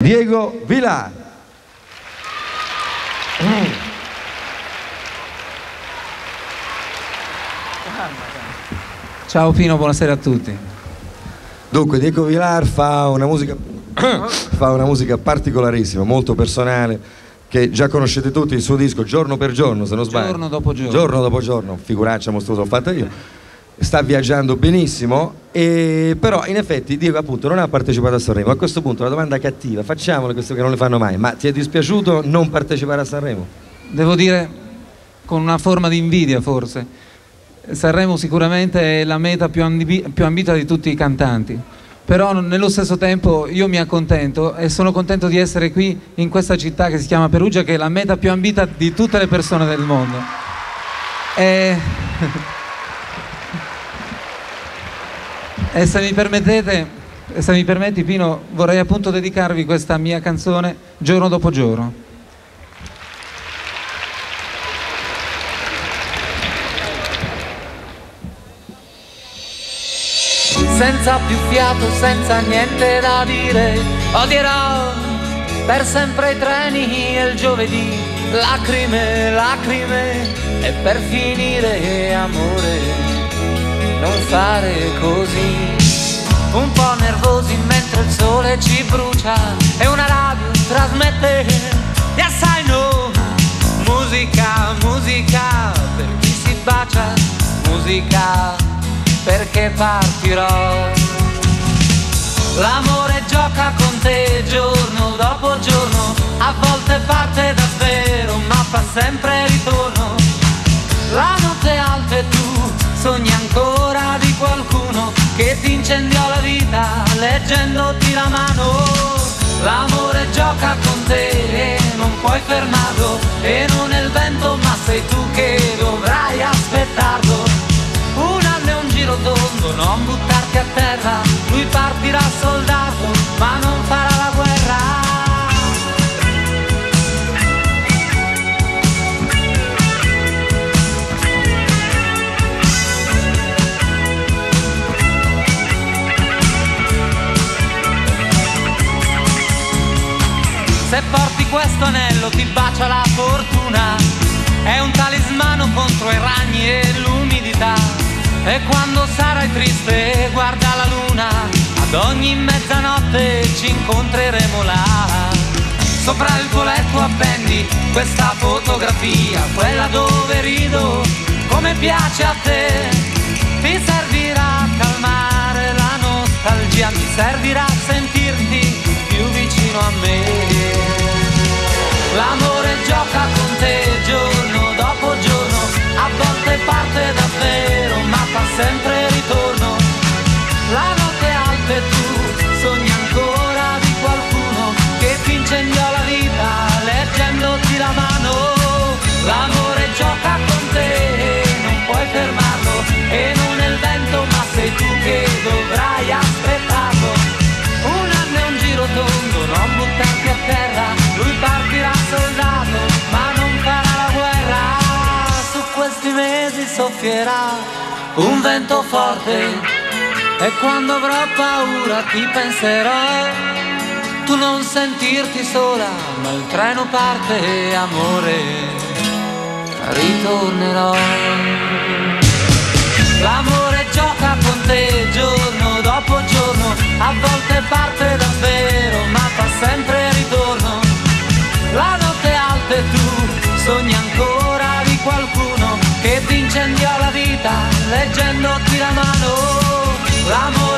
Diego Vilar. Ciao Pino, buonasera a tutti. Dunque, Diego Vilar fa una musica, fa una musica particolarissima, molto personale, che già conoscete tutti, il suo disco Giorno per giorno, se non sbaglio. Giorno dopo giorno. Giorno dopo giorno, figuraccia mostruosa, l'ho fatta io. Sta viaggiando benissimo, e, però in effetti Diego appunto non ha partecipato a Sanremo. A questo punto la domanda cattiva, facciamole questo che non le fanno mai, ma ti è dispiaciuto non partecipare a Sanremo? Devo dire con una forma di invidia forse. Sanremo sicuramente è la meta più, ambi- più ambita di tutti i cantanti, però nello stesso tempo io mi accontento e sono contento di essere qui in questa città che si chiama Perugia, che è la meta più ambita di tutte le persone del mondo. E, e se mi permettete, se mi permetti Pino, vorrei appunto dedicarvi questa mia canzone giorno dopo giorno. senza più fiato, senza niente da dire. Odierò per sempre i treni e il giovedì, lacrime, lacrime, e per finire amore, non fare così. Un po' nervosi mentre il sole ci brucia e una radio trasmette e assai no. Musica, musica, per chi si bacia, musica perché partirò. L'amore gioca con te giorno dopo giorno, a volte parte davvero, ma fa sempre ritorno. La notte alta e tu sogni ancora che ti incendiò la vita leggendoti la mano. L'amore gioca con te e non puoi fermarlo, e non è il vento ma sei tu che dovrai aspettarlo giro tondo, non buttarti a terra, lui partirà soldato, ma non Se porti questo anello ti bacia la fortuna, è un talismano contro i ragni e l'umidità e quando sarai triste guarda la luna, ad ogni mezzanotte ci incontreremo là. Sopra il tuo letto appendi questa fotografia, quella dove rido come piace a te. Ti servirà a calmare la nostalgia, mi servirà a sentirti L'amore gioca con te, non puoi fermarlo e non è il vento ma sei tu che dovrai aspettarlo. Un anno è un giro tondo, non buttarti a terra, lui partirà soldato ma non farà la guerra. Su questi mesi soffierà un vento forte e quando avrò paura ti penserò. Tu non sentirti sola, ma il treno parte, amore, ritornerò. L'amore gioca con te giorno dopo giorno, a volte parte davvero, ma fa sempre ritorno. La notte alta e tu sogni ancora di qualcuno che ti incendiò la vita leggendoti la mano. L'amore